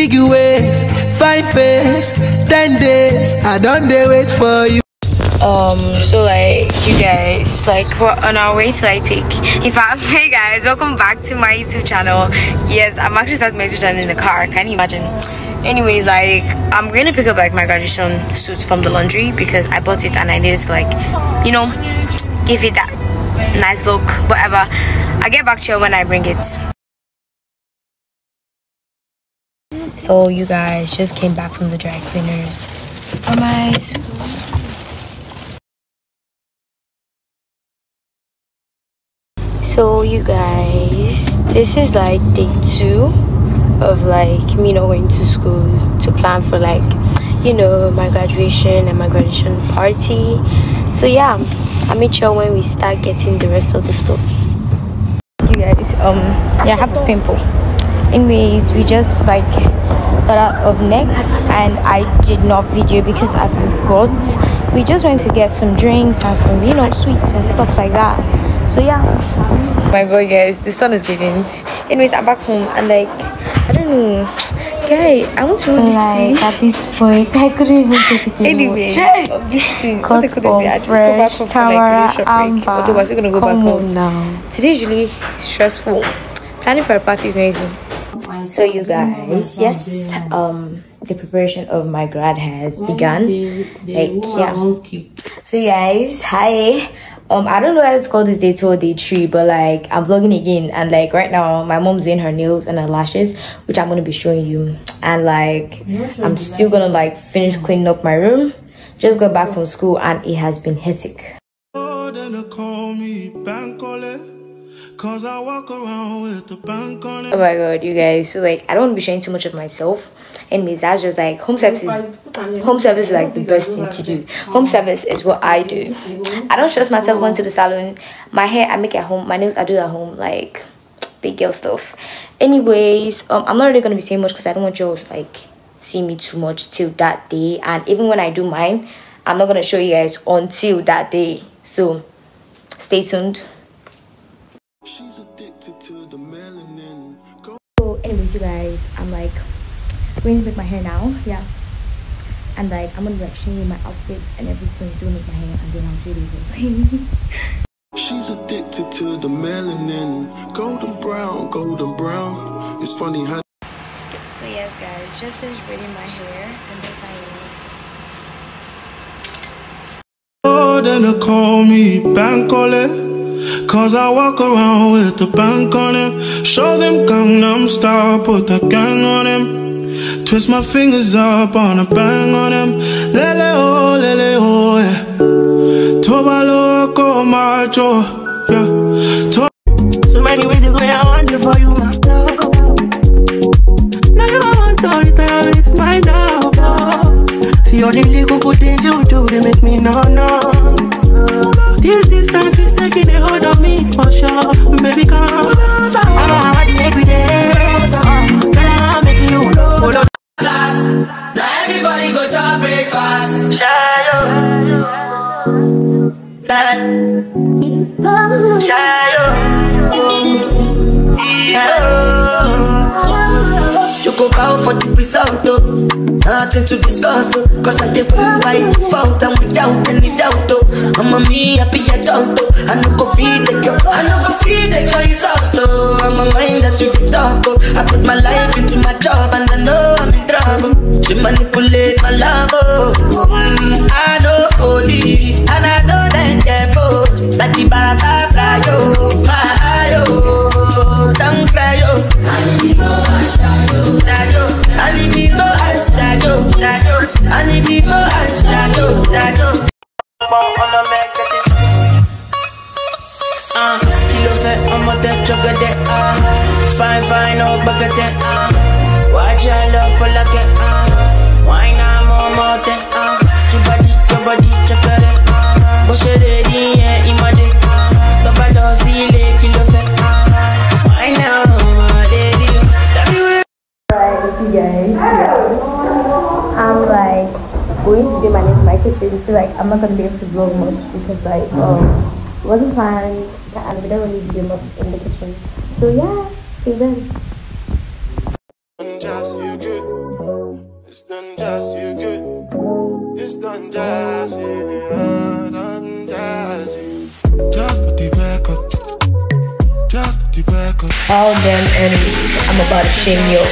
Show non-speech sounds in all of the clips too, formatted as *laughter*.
big ways, face, ten days. I don't dare wait for you. um so like you guys like we're on our way to like pick in fact *laughs* hey guys welcome back to my youtube channel yes i'm actually starting my youtube channel in the car can you imagine anyways like i'm gonna pick up like my graduation suit from the laundry because i bought it and i needed to like you know give it that nice look whatever i get back to you when i bring it so you guys just came back from the dry cleaners. For my suits. So you guys this is like day two of like me not going to school to plan for like you know my graduation and my graduation party. So yeah i'll meet you when we start getting the rest of the stuff. You guys um yeah i have a pimple anyways we just like got out of next and i did not video because i forgot. We just went to get some drinks and some you know sweets and stuff like that. So yeah. My boy guys the sun is giving. Anyways i'm back home and like i don't know. Guy i want to this Like thing at this point, I couldn't even take it anymore. anyways Check. of this thing Cut what they call this thing i just come back from for, like a short break. Although we're still gonna go Come back home. now. today is really stressful. Planning for a party is easy so you guys yes um the preparation of my grad has begun. like yeah. so you guys hi. Um i don't know how to call this day two or day three but like i'm vlogging again and like right now my mom's doing her nails and her lashes which i'm gonna be showing you. And like i'm still gonna like finish cleaning up my room. Just got back from school and it has been hectic Cause I walk around with the bank on it. Oh my god, you guys. So like I don't want to be showing too much of myself. Anyways, that's just like home service is home service is like the best thing to do. Home service is what I do. I don't trust myself going to the salon. My hair I make at home, my nails I do at home, like big girl stuff. Anyways, um I'm not really gonna be saying much because I don't want to like see me too much till that day. And even when I do mine, I'm not gonna show you guys until that day. So stay tuned. You guys, I'm like going to make my hair now, yeah. And like I'm gonna like show you my outfit and everything, doing with my hair and then I'll show you everything. *laughs* She's addicted to the melanin. Golden brown, golden brown. It's funny how. so yes guys, just finished braiding my hair and that's how it looks. Oh, then they call me Bankole. Cause I walk around with the bank on him. Show them Gangnam style, put a gang on him. Twist my fingers up on a bang on him. Lele oh, lele oh, yeah. Toba loco macho, Discuss, oh. Cause I did win by default and without any doubt, oh. I'm a me happy adult, oh. I no go feed the girl, I no go feed the girl insult, oh. I'm a mind that's with the talk, oh. I put my life into my job and I know I'm in trouble. She manipulate my love, oh. Mm, I know holy and I know that devil. Like the Baba my kitchen, so like I'm not gonna be able to vlog much because like um it wasn't planned and we don't really do much in the kitchen. So yeah, see you then. just you good. It's done just you good. It's done just you. Done just you. Just for the record. Just for the record. All them enemies, I'm about to shame you.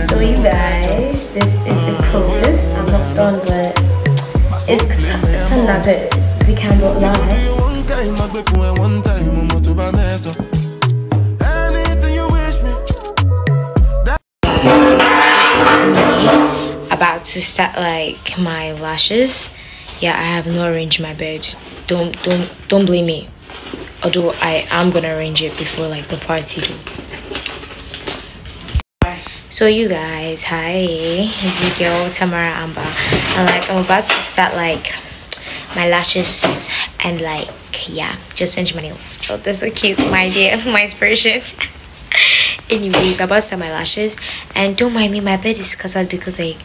So you guys, this is the closest. I'm not done, bá mess up. Anything you wish me. about to start like my lashes. Yeah i have not arranged my bed. Don't don't don't blame me. Although i am gonna arrange it before like the party though so you guys hi. Ezekiel tamara Amba. And like i'm about to start like my lashes and like yeah just finish my nails. Oh they're so cute my dear my inspiration. *laughs* Anyway to start my lashes. And don't mind me my bed is scattered because like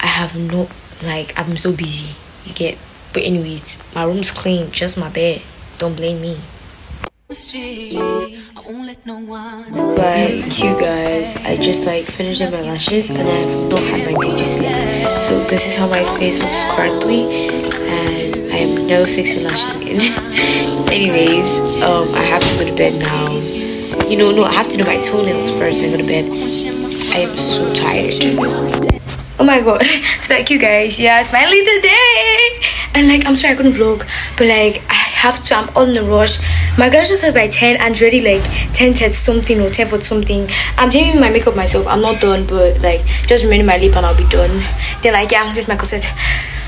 i have no like i'm so busy you get. But anyways my room's clean just my bed. Don't blame me. But you guys. I just like finished my lashes and i've not had my beauty sleep so this is how my face looks currently i am never fixing lashes again. *laughs* Anyways um i have to go to bed now. You know no i have to do my toenails first and go to bed. I am so tired. Oh my god. *laughs* So like you guys yeah it's finally the day. And like i'm sorry i couldn't vlog but like i have to i'm all in a rush. My graduation says by 10 and it's already like 10 10 something or 10 for something. I'm doing my makeup myself. I'm not done but like just remaining my lip and i'll be done. They're like yeah this is my corset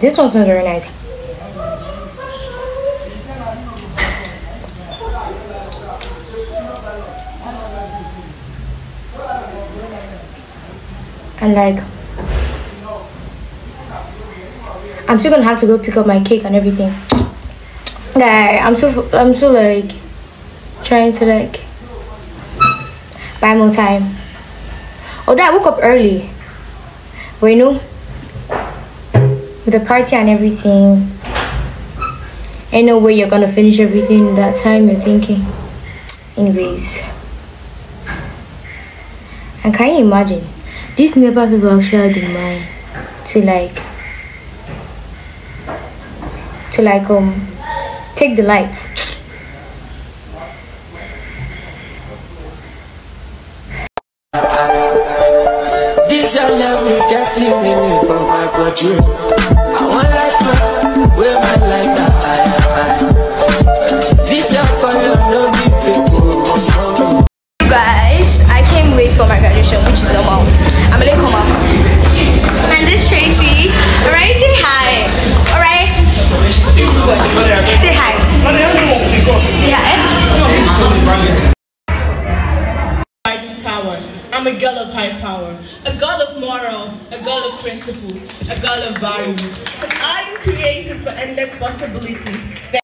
this one smells very nice. And like, I'm still gonna have to go pick up my cake and everything. Guy, I'm so I'm so like trying to like buy more time. Although I woke up early. But you know, with the party and everything, ain't no way you're gonna finish everything in that time you're thinking. Anyways. And can you imagine? These neighbor people actually had the mind to like to like um take the lights. This your love me getting me from my body. High power, a girl of morals, a girl of principles, a girl of values. Because I am created for endless possibilities.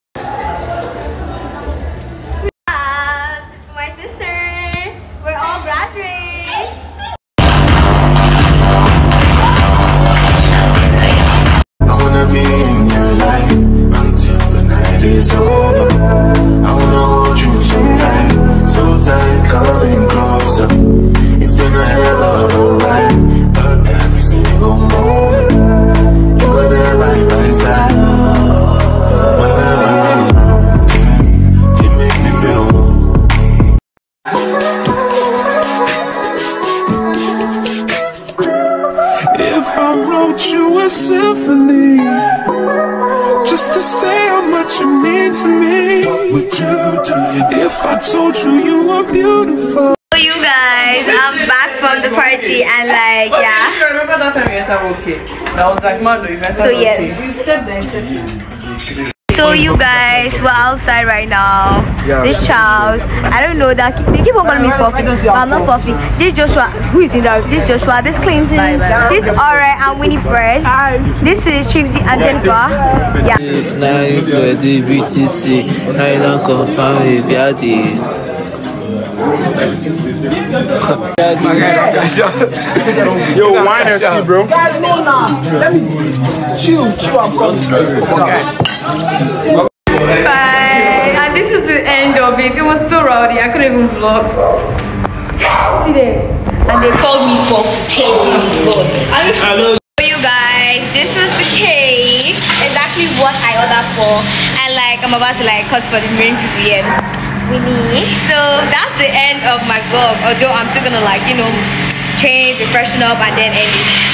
A symphony just to say how much you mean to me, what would you do? If I told you you were beautiful. So you guys, I'm back from the party and and like yeah. remember that time you entered okay? That was like Mando, you entered So yes. So you guys, we're outside right now. This Charles, I don't know that they keep on calling me Puffy, but I'm not Puffy. This Joshua, who is in there? This Joshua, this Clinton, this Aura and Winifred. This is Chipsy and Jennifer. Yeah. Now you go to BTC, now you don't confirm you got it. Yo, wine and see, bro. Guys, no, nah. Let me chill, chill. I'm coming. Bye. And this is the end of it. It was so rowdy. I couldn't even vlog. See there. And they called me for taking but So you guys, this was the cake. Exactly what I ordered for. And like I'm about to like cut for the main here. Winnie. So that's the end of my vlog. Although I'm still gonna like, you know, change, refreshen up and then end it.